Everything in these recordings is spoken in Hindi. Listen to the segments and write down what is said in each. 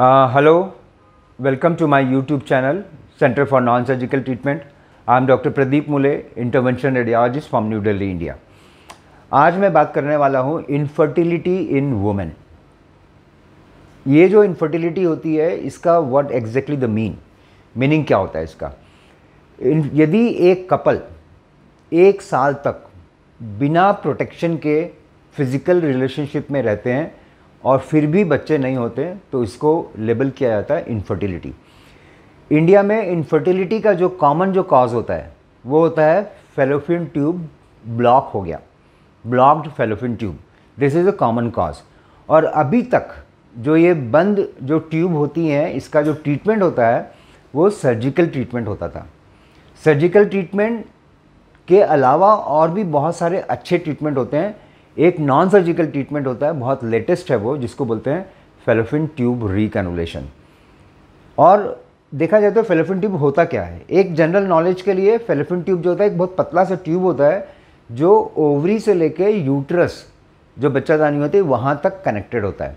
Hello welcome to my YouTube channel centre for non surgical treatment I am doctor Pradeep Mule intervention radiologist from new Delhi India आज मैं बात करने वाला हूँ इनफर्टिलिटी इन वुमेन ये जो इनफर्टिलिटी होती है इसका what exactly the mean meaning क्या होता है इसका? इन, यदि एक कपल एक साल तक बिना प्रोटेक्शन के फ़िज़िकल रिलेशनशिप में रहते हैं और फिर भी बच्चे नहीं होते तो इसको लेबल किया जाता है इनफर्टिलिटी इंडिया में इनफर्टिलिटी का जो कॉमन जो कॉज होता है, वो होता है फेलोफिन ट्यूब ब्लॉक हो गया. Blocked fallopian tube this is a common cause और अभी तक जो ये बंद जो ट्यूब होती हैं, इसका जो ट्रीटमेंट होता है, वो सर्जिकल ट्रीटमेंट होता था. सर्जिकल ट्रीटमेंट के अलावा और भी बहुत सारे अच्छे ट्रीटमेंट होते हैं एक नॉन सर्जिकल ट्रीटमेंट होता है, बहुत लेटेस्ट है वो, जिसको बोलते हैं फेलोफिन ट्यूब रिकैनुलेशन और देखा जाए तो फेलोफिन ट्यूब होता क्या है? एक जनरल नॉलेज के लिए फेलोफिन ट्यूब जो होता है, एक बहुत पतला सा ट्यूब होता है, जो ओवरी से लेके यूट्रस जो बच्चादानी होती है, वहाँ तक कनेक्टेड होता है.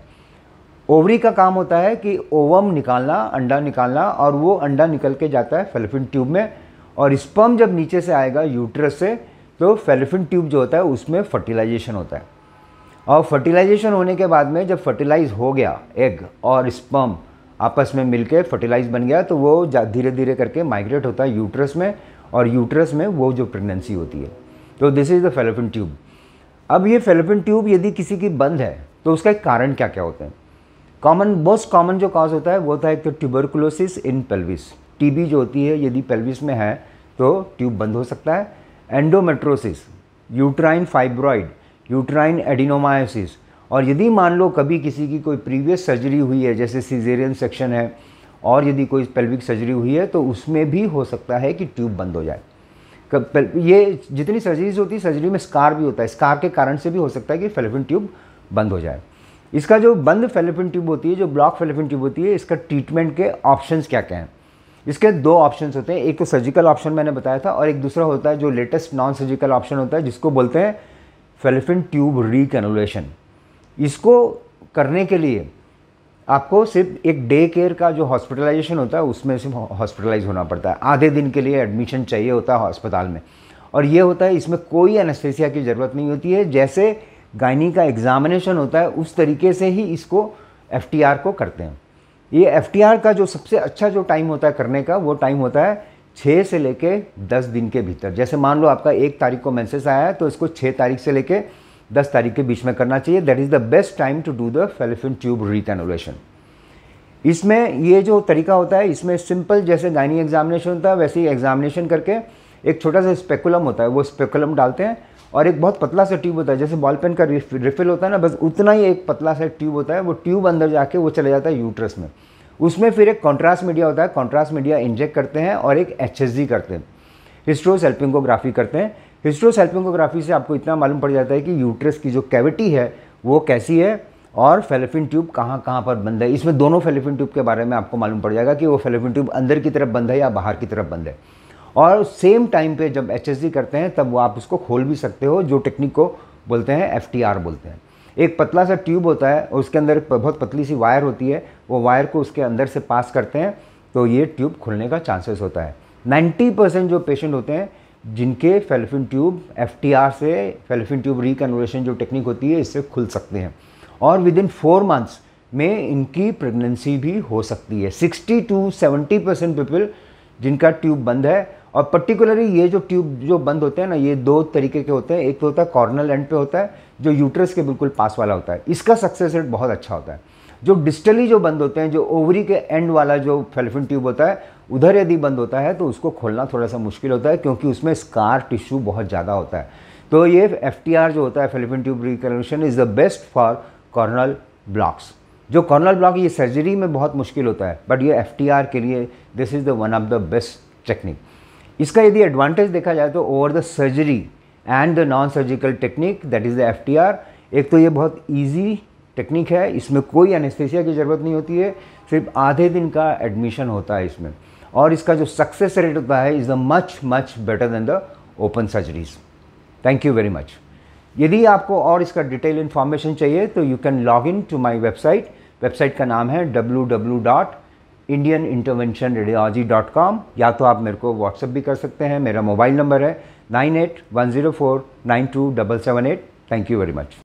ओवरी का काम होता है कि ओवम निकालना, अंडा निकालना, और वो अंडा निकल के जाता है फेलोफिन ट्यूब में, और स्पर्म जब नीचे से आएगा यूट्रस से तो फेलोफिन ट्यूब जो होता है, उसमें फर्टिलाइजेशन होता है। और फर्टिलाइजेशन होने के बाद में जब फर्टिलाइज हो गया एग और स्पर्म आपस में मिलके फर्टिलाइज बन गया तो वो धीरे धीरे करके माइग्रेट होता है यूट्रस में और यूट्रस में वो जो प्रेगनेंसी होती है। तो this is the fallopian tube. अब ये फेलोपिन ट्यूब यदि किसी की बंद है तो उसका एक कारण क्या क्या होते हैं? कॉमन मोस्ट कॉमन जो कॉज होता है, वो होता है एक तो ट्यूबरकुलोसिस इन पेल्विस टीबी जो होती है, यदि पेल्विस में है तो ट्यूब बंद हो सकता है। Endometriosis uterine fibroid uterine adenomyosis और यदि मान लो कभी किसी की कोई प्रीवियस सर्जरी हुई है, जैसे सीजेरियन सेक्शन है, और यदि कोई पेल्विक सर्जरी हुई है तो उसमें भी हो सकता है कि ट्यूब बंद हो जाए। ये जितनी सर्जरीज होती है सर्जरी में स्कार भी होता है। स्कार के कारण से भी हो सकता है कि फेलोपिन ट्यूब बंद हो जाए। इसका जो बंद फेलोपिन ट्यूब होती है, जो ब्लॉक फेलोपिन ट्यूब होती है, इसका ट्रीटमेंट के ऑप्शंस क्या क्या हैं? इसके दो ऑप्शन होते हैं। एक तो सर्जिकल ऑप्शन मैंने बताया था और एक दूसरा होता है जो लेटेस्ट नॉन सर्जिकल ऑप्शन होता है, जिसको बोलते हैं फेलिफिन ट्यूब रिकैनुलेशन इसको करने के लिए आपको सिर्फ़ एक डे केयर का जो हॉस्पिटलाइजेशन होता है, उसमें सिर्फ़ हॉस्पिटलाइज होना पड़ता है। आधे दिन के लिए एडमिशन चाहिए होता है अस्पताल में। और ये होता है, इसमें कोई एनेस्थेसिया की ज़रूरत नहीं होती है। जैसे गायनी का एग्ज़ामिनेशन होता है, उस तरीके से ही इसको एफटीआर को करते हैं। ये FTR का जो सबसे अच्छा जो टाइम होता है करने का, वो टाइम होता है छः से लेके दस दिन के भीतर। जैसे मान लो आपका एक तारीख को मैसेज आया है तो इसको छः तारीख से लेके दस तारीख के बीच में करना चाहिए। That is the best time to do the fallopian tube recanalisation इसमें ये जो तरीका होता है, इसमें सिंपल जैसे गाइनी एग्जामिनेशन होता है, वैसे ही एग्जामिनेशन करके एक छोटा सा स्पेकुलम होता है, वो स्पेकुलम डालते हैं। और एक बहुत पतला सा ट्यूब होता है, जैसे बॉल पेन का रिफिल होता है ना, बस उतना ही एक पतला सा ट्यूब होता है, वो ट्यूब अंदर जाके वो चले जाता है यूट्रस में। उसमें फिर एक कॉन्ट्रास्ट मीडिया होता है, कॉन्ट्रास्ट मीडिया इंजेक्ट करते हैं और एक एच करते हैं। हिस्ट्रोसेल्पिंगोग्राफी करते हैं। हिस्ट्रोसेल्पिंगोग्राफी से आपको इतना मालूम पड़ जाता है कि यूट्रस की जो कैविटी है, वो कैसी है और फेलोफिन ट्यूब कहाँ कहाँ पर बंद है। इसमें दोनों फेलोफिन ट्यूब के बारे में आपको मालूम पड़ जाएगा कि वो फेलोफिन ट्यूब अंदर की तरफ़ बंद है या बाहर की तरफ़ बंद है। और सेम टाइम पे जब एचएसडी करते हैं, तब वो आप उसको खोल भी सकते हो, जो टेक्निक को बोलते हैं एफटीआर बोलते हैं। एक पतला सा ट्यूब होता है, और उसके अंदर एक बहुत पतली सी वायर होती है, वो वायर को उसके अंदर से पास करते हैं तो ये ट्यूब खुलने का चांसेस होता है। 90 परसेंट जो पेशेंट होते हैं, जिनके फेलोफिन ट्यूब एफटीआर से फेलोफिन ट्यूब रिकन्वर्शन जो टेक्निक होती है, इससे खुल सकते हैं। और विद इन फोर मंथ्स में इनकी प्रेगनेंसी भी हो सकती है। 60 टू 70 परसेंट पीपल जिनका ट्यूब बंद है और पर्टिकुलरली ये जो ट्यूब जो बंद होते हैं ना, ये दो तरीके के होते हैं। एक तो होता है कॉर्नल एंड पे होता है, जो यूट्रस के बिल्कुल पास वाला होता है। इसका सक्सेस रेट बहुत अच्छा होता है। जो डिस्टली जो बंद होते हैं, जो ओवरी के एंड वाला जो फेलोफिन ट्यूब होता है, उधर यदि बंद होता है तो उसको खोलना थोड़ा सा मुश्किल होता है, क्योंकि उसमें स्कार टिश्यू बहुत ज़्यादा होता है। तो ये एफटीआर जो होता है fallopian tube recanalisation is the best for cornual blocks जो कॉर्नल ब्लॉक ये सर्जरी में बहुत मुश्किल होता है बट ये एफ़ के लिए this is the one of the best technique इसका यदि एडवांटेज देखा जाए तो over the surgery and the non surgical technique that is the FTR एक तो ये बहुत ईजी टेक्निक है, इसमें कोई एनेस्थेसिया की ज़रूरत नहीं होती है, सिर्फ़ आधे दिन का एडमिशन होता है इसमें। और इसका जो सक्सेस रेट होता है is the much much better than the open surgeries thank you very much यदि आपको और इसका डिटेल इन्फॉर्मेशन चाहिए तो you can log in to my website website का नाम है W W dot Indian intervention radiology dot com या तो आप मेरे को व्हाट्सअप भी कर सकते हैं। मेरा मोबाइल नंबर है nine eight one zero four nine two double seven eight. Thank you very much